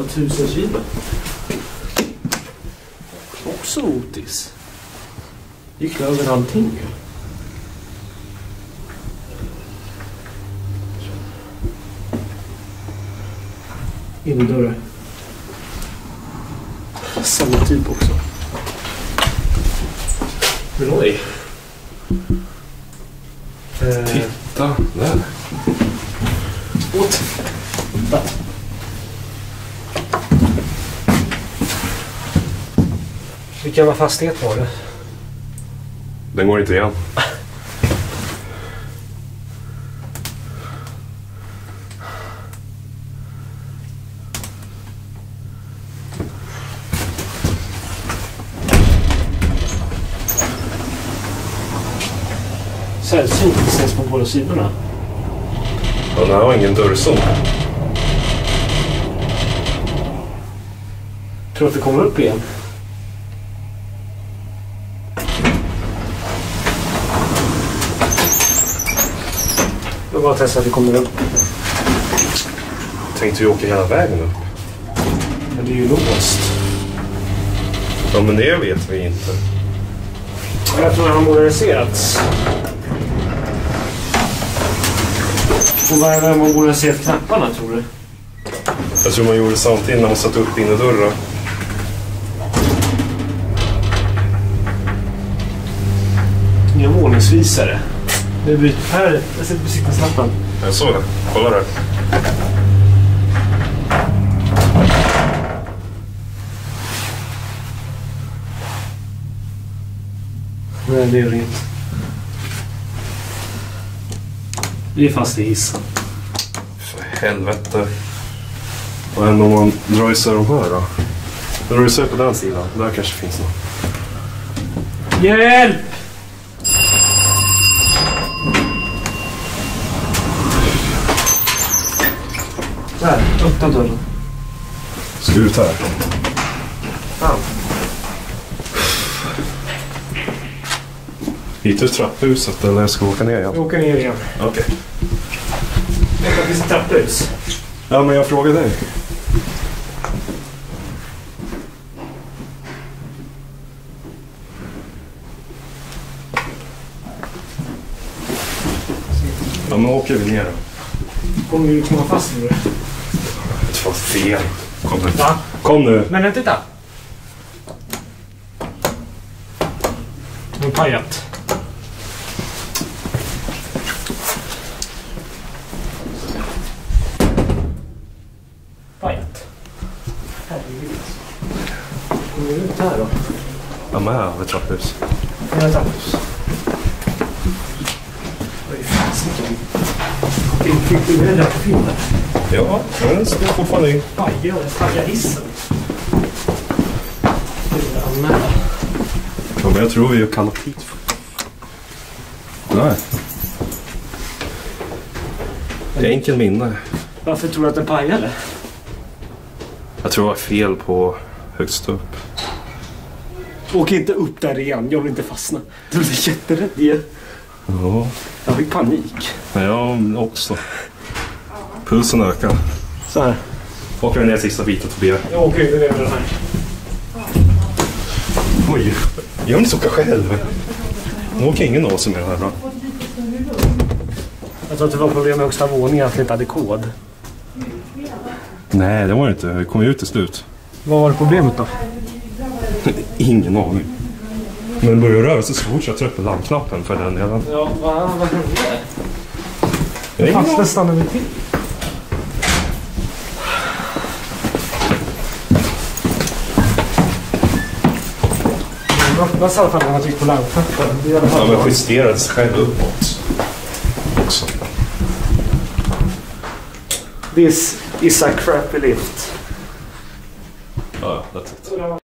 av 1000 kilo. Också Otis. Gick över allting. Innerdörrar. Samma typ också. Men oj. Eh, Titta, där. åt. Där. Vilken var fastighet var det? Den går inte igen. Sällsynt att det ses på båda sidorna. Ja, den här har ingen dörrzon. Tror att det kommer upp igen. Jag bara testar att det kommer upp. Tänkte vi åka hela vägen upp. Men det är ju låst. Ja, men det vet vi inte. Jag tror den har moderniserats. Och vad är det man moderniserat knapparna tror du? Jag tror man gjorde samtidigt när man satte upp innerdörrar. Inga våningsvisare. Det blir här. Jag ser besiktningslappen. Jag såg det. Kolla där. Nej, det är det inte. Vi är fast i hissen. För helvete. Vad händer om man drar isär de här då? Drar isär på den sidan. Där kanske finns något. Hjälp! Där, öppna dörren. Ska ut här? Fan. Hit ut trapphuset eller ska vi åka ner igen? Vi åker ner igen. Okej. Vet att det finns ett trapphus. Ja, men jag frågar dig. Ja, men åker vi ner då? Kommer vi komma fast nu? Var fel. Kom nu. Va? Kom nu. Men titta! De har pajat. Pajat. Herregud. Kommer vi ut här då? Ja, men här har vi trapphus. Hela trapphus. Oj, fasiken. Fick- du med det där på film där? Ja, den står fortfarande in. Pajar, pajar hissen. Det vill jag anmäla. Ja, men jag tror vi har kallat hit. Nej. Det är enkel minne. Varför tror du att den pajade? Jag tror det var fel på högst upp. Åk inte upp där igen, jag vill inte fastna. Du blir jätterädd ju. Ja, Jag fick panik. jag också. Pulsen ökar. Så här. Vi ner sista biten Tobias? Jag åker inte ner med den här. Oj, gör ni så själv? Nu åker ingen av oss med den här då. Jag tror att det var problem med högsta våningen att vi inte hade kod. Nej, det var det inte. Vi kom ju ut till slut. Vad var problemet då? Ingen aning. Men det började röra sig så fort så jag tryckte på larmknappen för den delen. Ja, vad, vad hände? Jag har ingen Fast aning. det stannade vi till. Hoppas i alla fall att han tryckt på larmknappen. Ja, men justerade sig själv uppåt. Också. This is a crappy lift. Ja, ja, that's it.